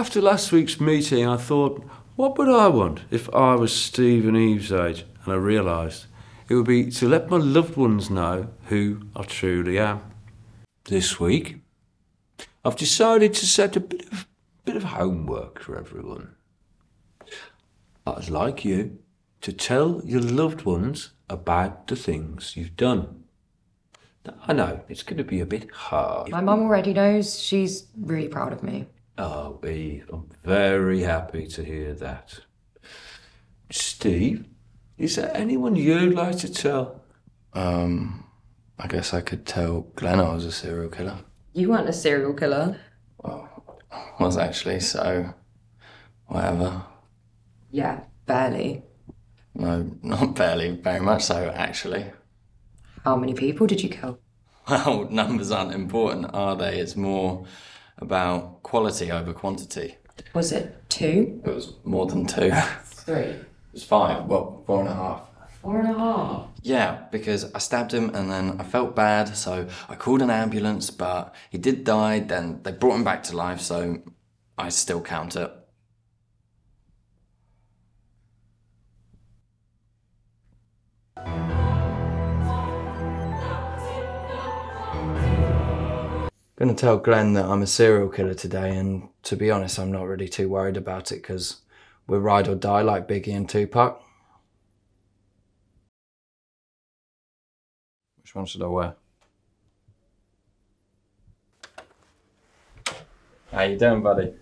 After last week's meeting, I thought, what would I want if I was Stephen Eve's age? And I realised it would be to let my loved ones know who I truly am. This week, I've decided to set a bit of, bit of homework for everyone. I'd like you to tell your loved ones about the things you've done. I know it's going to be a bit hard. My mum already knows. She's really proud of me. Oh, Eve, I'm very happy to hear that. Steve, is there anyone you'd like to tell? Um, I guess I could tell Glenn I was a serial killer. You weren't a serial killer. Well, I was actually, so whatever. Yeah, barely. No, not barely, very much so, actually. How many people did you kill? Well, numbers aren't important, are they? It's more about quality over quantity. Was it two? It was more than two. Three. it was five, well, four and a half. Four and a half. Yeah, because I stabbed him and then I felt bad, so I called an ambulance, but he did die, then they brought him back to life, so I still count it. I'm gonna tell Glenn that I'm a serial killer today, and to be honest, I'm not really too worried about it because we're ride or die like Biggie and Tupac. Which one should I wear? How you doing, buddy?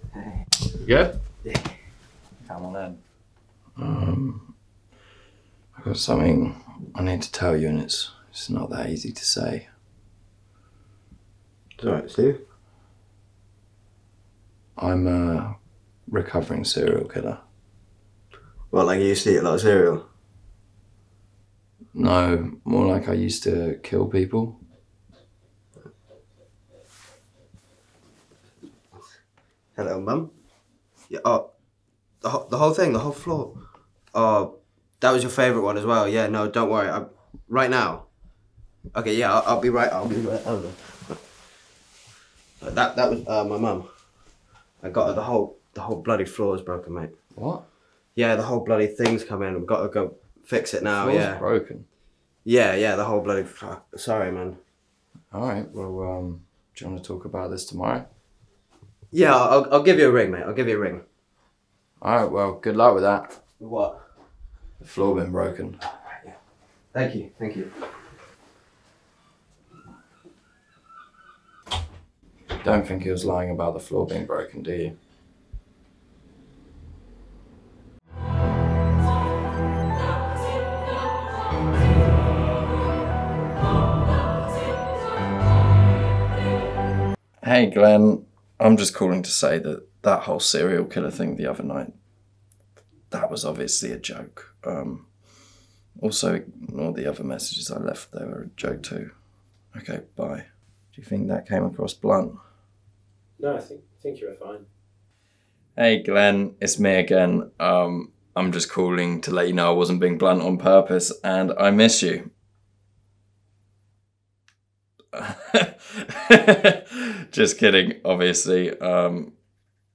Good? Come on in. Um, I've got something I need to tell you, and it's it's not that easy to say. It's alright, Steve. I'm a recovering serial killer. Well, like you used to eat a lot of cereal? No, more like I used to kill people. Hello, Mum. Yeah, oh, the, whole- the whole thing, the whole floor. Oh, that was your favourite one as well. Yeah, no, don't worry. I, right now. Okay, yeah, I'll, I'll be right. I'll be right over. Uh, That that was uh, my mum. I got her the whole the whole bloody floor is broken, mate. What? Yeah, the whole bloody thing's come in. We've got to go fix it now. Floor's yeah, broken. yeah, yeah. The whole bloody. fuck. Sorry, man. All right. Well, um, do you want to talk about this tomorrow? Yeah, I'll, I'll give you a ring, mate. I'll give you a ring. All right. Well, good luck with that. What? The floor been broken. Thank you, thank you. Don't think he was lying about the floor being broken, do you? Hey, Glenn. I'm just calling to say that that whole serial killer thing the other night, that was obviously a joke. Um, also, ignore the other messages I left. They were a joke too. Okay, bye. Do you think that came across blunt? No, I think think you were fine. Hey Glenn, it's me again. Um, I'm just calling to let you know I wasn't being blunt on purpose and I miss you. just kidding, obviously. Um,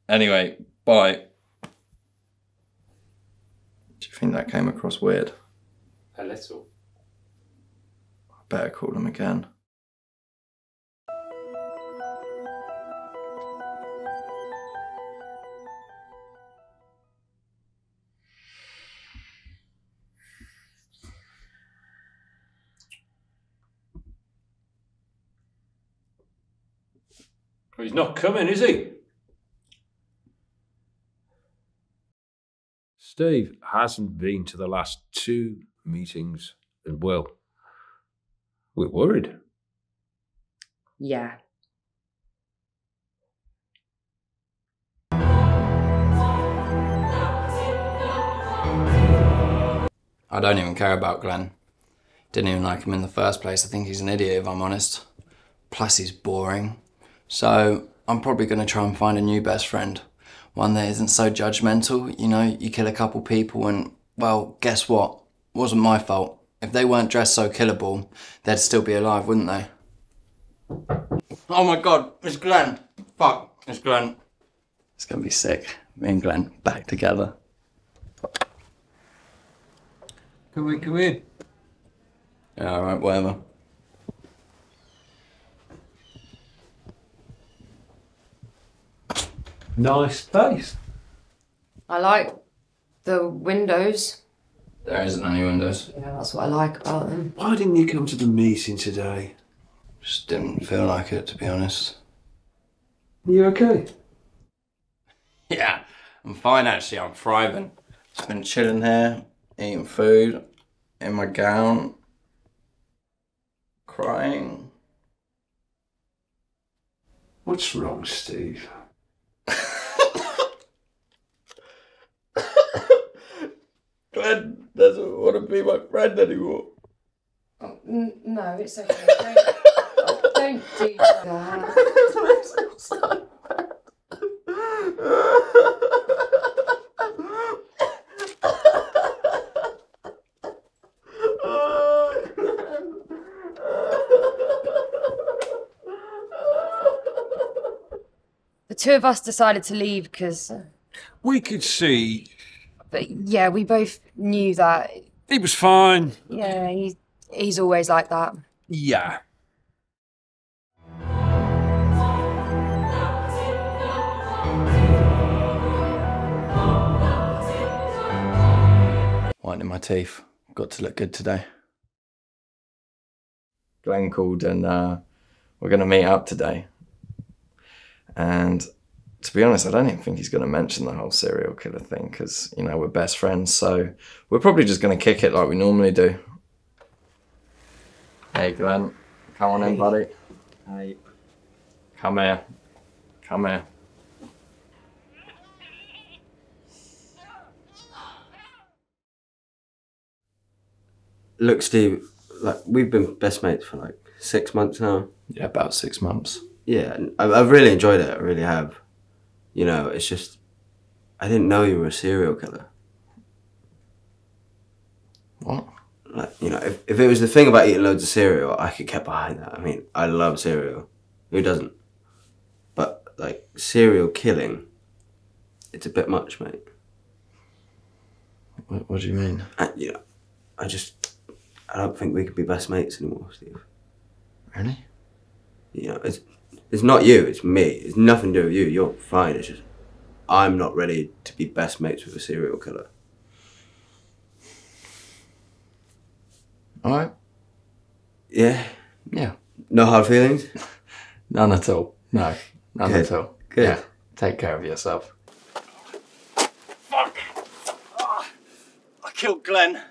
anyway, bye. Do you think that came across weird? A little. I better call him again. He's not coming, is he? Steve hasn't been to the last two meetings, and well, we're worried. Yeah. I don't even care about Glenn. Didn't even like him in the first place. I think he's an idiot, if I'm honest. Plus, he's boring. So, I'm probably going to try and find a new best friend. One that isn't so judgmental. You know, you kill a couple people, and, well, guess what? wasn't my fault. If they weren't dressed so killable, they'd still be alive, wouldn't they? Oh my god, it's Glenn. Fuck, it's Glenn. It's gonna be sick. Me and Glenn back together. Can we come in? Yeah, alright, whatever. Nice space. I like the windows. There isn't any windows. Yeah, that's what I like about them. Why didn't you come to the meeting today? Just didn't feel like it, to be honest. Are you okay? Yeah, I'm fine actually. I'm thriving. Just been chilling here, eating food, in my gown, crying. What's wrong, Steve? Glenn doesn't want to be my friend anymore. Oh, n- no, it's okay. Don't, don't do that. The two of us decided to leave because, uh, We could see but yeah, we both knew that. he was fine. Yeah, he, he's always like that. Yeah. Whitening my teeth. Got to look good today. Glenn called and uh, we're going to meet up today. And to be honest, I don't even think he's going to mention the whole serial killer thing because, you know, we're best friends. So we're probably just going to kick it like we normally do. Hey, Glenn. Come on in, buddy. Hey. Come here. Come here. Look, Steve, like we've been best mates for like six months now. Yeah, about six months. Yeah, I've really enjoyed it. I really have. You know, it's just I didn't know you were a serial killer. What? Like, you know, if, if it was the thing about eating loads of cereal, I could get behind that. I mean, I love cereal. Who doesn't? But like serial killing, it's a bit much, mate. What, what do you mean? And, you know, I just I don't think we could be best mates anymore, Steve. Really? You know, it's it's not you, it's me. It's nothing to do with you. You're fine. It's just I'm not ready to be best mates with a serial killer. All right. Yeah. Yeah. No hard feelings. None at all. No, none Good. at all. Good. Yeah. Take care of yourself. Fuck! Ah, I killed Glenn.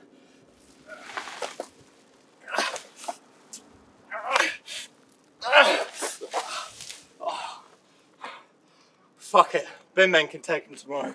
Fuck it. Bin men can take him tomorrow.